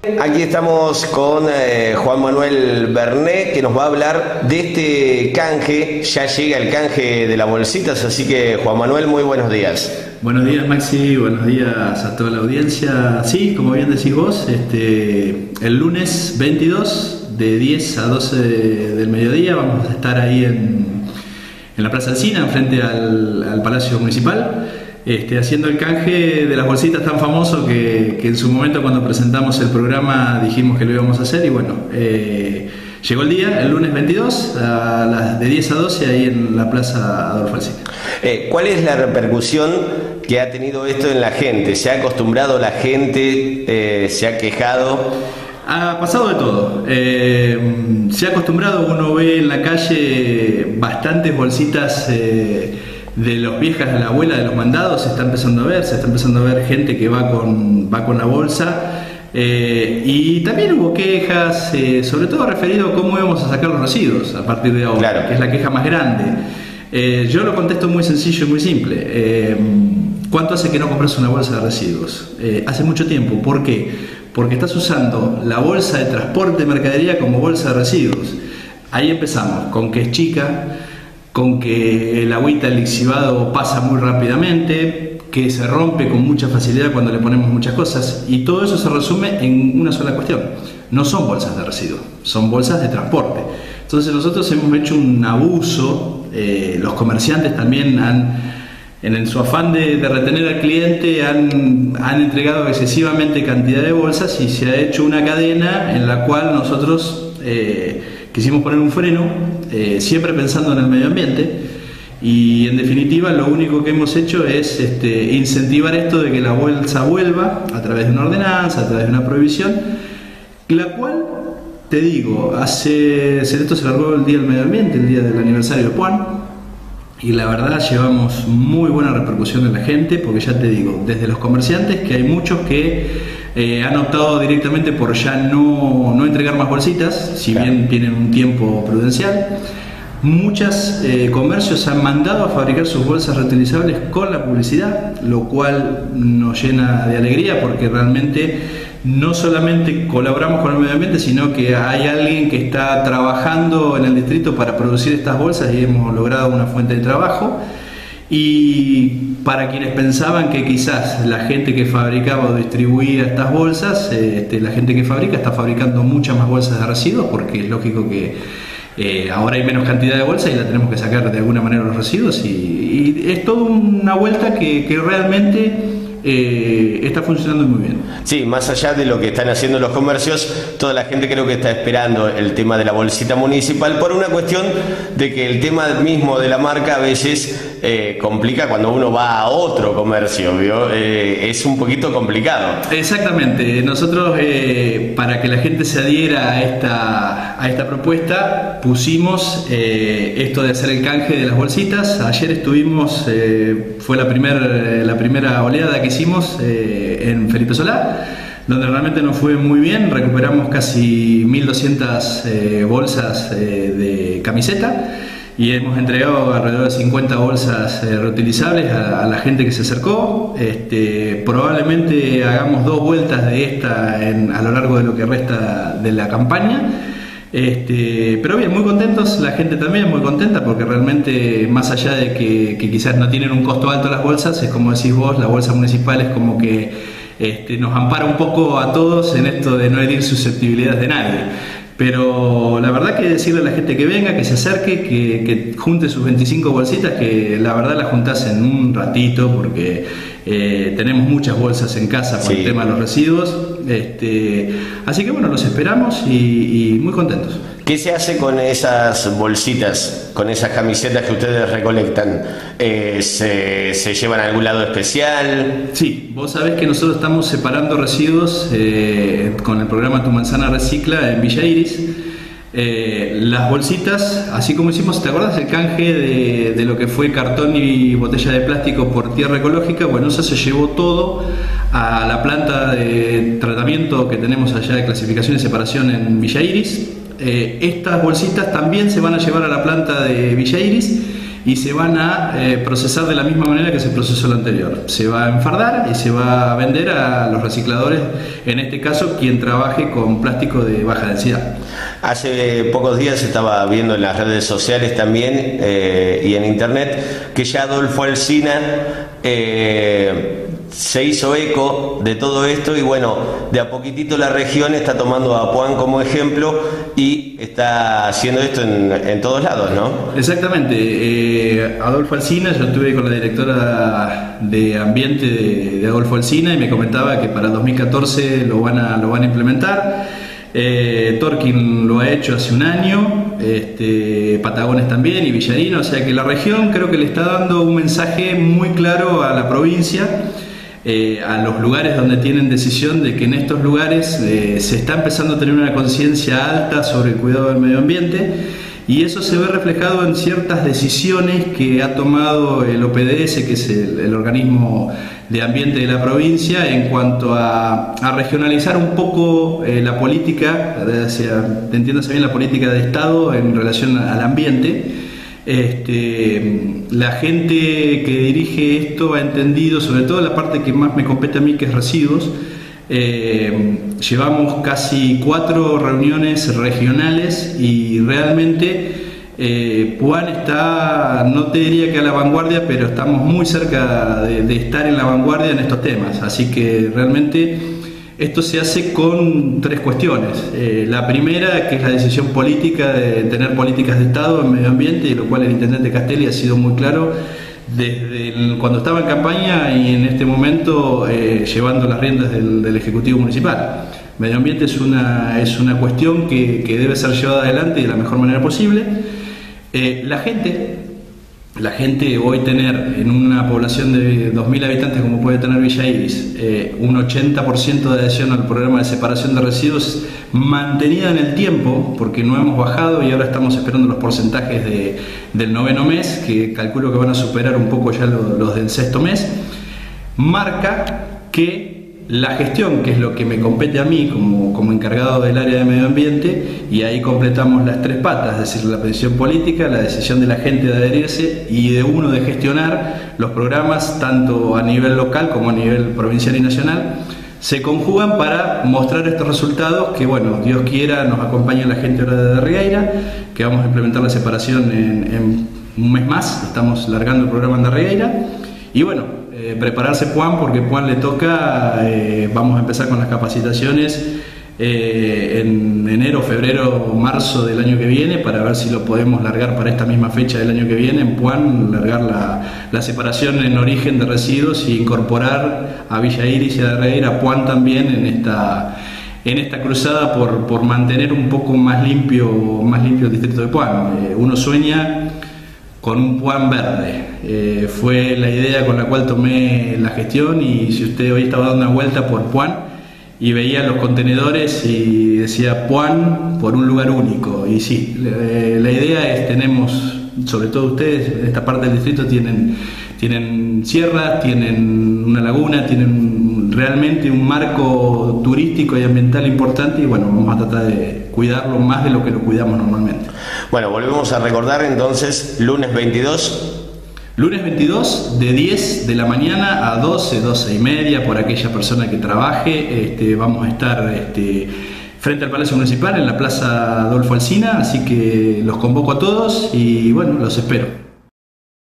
Aquí estamos con eh, Juan Manuel Bernet que nos va a hablar de este canje. Ya llega el canje de las bolsitas, así que Juan Manuel, muy buenos días. Buenos días Maxi, buenos días a toda la audiencia. Sí, como bien decís vos, este, el lunes 22 de 10 a 12 del mediodía vamos a estar ahí en, en la Plaza Alcina, frente al, al Palacio Municipal. Este, haciendo el canje de las bolsitas tan famoso que, en su momento cuando presentamos el programa dijimos que lo íbamos a hacer y bueno, eh, llegó el día, el lunes 22, a las de 10 a 12 ahí en la Plaza Adolfo Alcina. Eh, ¿Cuál es la repercusión que ha tenido esto en la gente? ¿Se ha acostumbrado la gente? Eh, ¿Se ha quejado? Ha pasado de todo. se ha acostumbrado, uno ve en la calle bastantes bolsitas de los viejas de la abuela de los mandados se está empezando a ver, se está empezando a ver gente que va con, va con la bolsa. Eh, y también hubo quejas, eh, sobre todo referido a cómo íbamos a sacar los residuos a partir de ahora, que es la queja más grande. Eh, yo lo contesto muy sencillo y muy simple. ¿Cuánto hace que no compras una bolsa de residuos? hace mucho tiempo. ¿Por qué? Porque estás usando la bolsa de transporte de mercadería como bolsa de residuos. Ahí empezamos, con que es chica, con que el agüita el lixivado pasa muy rápidamente, que se rompe con mucha facilidad cuando le ponemos muchas cosas y todo eso se resume en una sola cuestión. No son bolsas de residuos, son bolsas de transporte. Entonces nosotros hemos hecho un abuso, eh, los comerciantes también han, en su afán de, retener al cliente, han, entregado excesivamente cantidad de bolsas y se ha hecho una cadena en la cual nosotros eh, quisimos poner un freno eh, siempre pensando en el medio ambiente. Y en definitiva lo único que hemos hecho es este, incentivar esto de que la bolsa vuelva a través de una ordenanza, a través de una prohibición, la cual, te digo, hace, esto se largó el Día del Medio Ambiente, el día del aniversario de Juan, y la verdad llevamos muy buena repercusión en la gente, porque ya te digo, desde los comerciantes, que hay muchos que eh, han optado directamente por ya no, no entregar más bolsitas, si bien tienen un tiempo prudencial. Muchos eh, comercios han mandado a fabricar sus bolsas reutilizables con la publicidad, lo cual nos llena de alegría porque realmente no solamente colaboramos con el medio ambiente, sino que hay alguien que está trabajando en el distrito para producir estas bolsas y hemos logrado una fuente de trabajo. Y para quienes pensaban que quizás la gente que fabricaba o distribuía estas bolsas, este, la gente que fabrica está fabricando muchas más bolsas de residuos, porque es lógico que eh, ahora hay menos cantidad de bolsas y la tenemos que sacar de alguna manera los residuos. Y, es toda una vuelta que, que realmente eh, está funcionando muy bien. Sí, más allá de lo que están haciendo los comercios, toda la gente creo que está esperando el tema de la bolsita municipal por una cuestión de que el tema mismo de la marca a veces eh, complica cuando uno va a otro comercio, eh, es un poquito complicado. Exactamente, nosotros para que la gente se adhiera a esta, a esta propuesta pusimos esto de hacer el canje de las bolsitas. Ayer estuvimos, fue la, primer, la primera oleada que hicimos eh, en Felipe Solá, donde realmente nos fue muy bien, recuperamos casi 1.200 eh, bolsas eh, de camiseta y hemos entregado alrededor de 50 bolsas reutilizables a, la gente que se acercó. Este, probablemente hagamos dos vueltas de esta a lo largo de lo que resta de la campaña. Este, pero bien, muy contentos, la gente también muy contenta porque realmente más allá de que, quizás no tienen un costo alto las bolsas, es como decís vos, la bolsa municipal es como que este, nos ampara un poco a todos en esto de no herir susceptibilidades de nadie. Pero la verdad que decirle a la gente que venga, que se acerque, que, junte sus 25 bolsitas, que la verdad las juntas en un ratito, porque eh, tenemos muchas bolsas en casa por el tema de los residuos. Este, así que bueno, los esperamos y, muy contentos. ¿Qué se hace con esas bolsitas, con esas camisetas que ustedes recolectan? Eh, ¿se, llevan a algún lado especial? Sí, vos sabés que nosotros estamos separando residuos eh, con el programa Tu Manzana Recicla en Villa Iris. Eh, las bolsitas, así como hicimos, ¿te acuerdas el canje de, lo que fue cartón y botella de plástico por tierra ecológica? Bueno, eso se llevó todo a la planta de tratamiento que tenemos allá de clasificación y separación en Villa Iris. Eh, estas bolsitas también se van a llevar a la planta de Villa Iris y se van a eh, procesar de la misma manera que se procesó el anterior. Se va a enfardar y se va a vender a los recicladores, en este caso quien trabaje con plástico de baja densidad. Hace pocos días estaba viendo en las redes sociales también eh, y en internet que ya Adolfo Alsina se hizo eco de todo esto y bueno, de a poquitito la región está tomando a Puan como ejemplo y está haciendo esto en, todos lados, ¿no? Exactamente. Eh, Adolfo Alsina, yo estuve con la directora de ambiente de, Adolfo Alsina y me comentaba que para 2014 lo van a, lo van a implementar. Eh, Torquín lo ha hecho hace un año, este, Patagones también y Villarino, o sea que la región creo que le está dando un mensaje muy claro a la provincia eh, a los lugares donde tienen decisión de que en estos lugares eh, se está empezando a tener una conciencia alta sobre el cuidado del medio ambiente y eso se ve reflejado en ciertas decisiones que ha tomado el OPDS, que es el, organismo de ambiente de la provincia, en cuanto a, regionalizar un poco eh, la política, entiéndase bien la política de Estado en relación al ambiente este, la gente que dirige esto ha entendido, sobre todo la parte que más me compete a mí, que es residuos. Eh, llevamos casi cuatro reuniones regionales y realmente eh, Puan está, no te diría que a la vanguardia, pero estamos muy cerca de estar en la vanguardia en estos temas. Así que realmente esto se hace con tres cuestiones. Eh, la primera, que es la decisión política de tener políticas de Estado en medio ambiente, y lo cual el intendente Castelli ha sido muy claro desde cuando estaba en campaña y en este momento eh, llevando las riendas del, Ejecutivo Municipal. Medio ambiente es una, es una cuestión que, debe ser llevada adelante de la mejor manera posible. Eh, la gente la gente hoy tener en una población de 2.000 habitantes como puede tener Villa Iris eh, un 80% de adhesión al programa de separación de residuos mantenida en el tiempo, porque no hemos bajado y ahora estamos esperando los porcentajes del noveno mes, que calculo que van a superar un poco ya los del sexto mes, marca que la gestión, que es lo que me compete a mí como, como, encargado del área de medio ambiente, y ahí completamos las tres patas, es decir, la decisión política, la decisión de la gente de adherirse y de uno de gestionar los programas tanto a nivel local como a nivel provincial y nacional, se conjugan para mostrar estos resultados que, bueno, Dios quiera, nos acompañe la gente de Regueira, que vamos a implementar la separación en, un mes más, estamos largando el programa en Regueira, y bueno, eh, prepararse Juan porque Juan le toca, eh, vamos a empezar con las capacitaciones eh, en enero, febrero, marzo del año que viene para ver si lo podemos largar para esta misma fecha del año que viene en Puan, largar la, separación en origen de residuos e incorporar a Villa Iris y a Reir a Puan también en esta en esta cruzada por, por, mantener un poco más limpio, más limpio el distrito de Puan. uno sueña con un Puan verde. Eh, fue la idea con la cual tomé la gestión y si usted hoy estaba dando una vuelta por Puan y veía los contenedores y decía Puan por un lugar único. Y sí, la idea es, tenemos, sobre todo ustedes, esta parte del distrito tienen, tienen sierras, tienen una laguna, tienen realmente un marco turístico y ambiental importante y bueno, vamos a tratar de cuidarlo más de lo que lo cuidamos normalmente. Bueno, volvemos a recordar entonces, lunes 22. Lunes 22, de 10 de la mañana a 12, 12 y media, por aquella persona que trabaje, este, vamos a estar este, frente al Palacio Municipal en la Plaza Adolfo Alsina, así que los convoco a todos y bueno, los espero.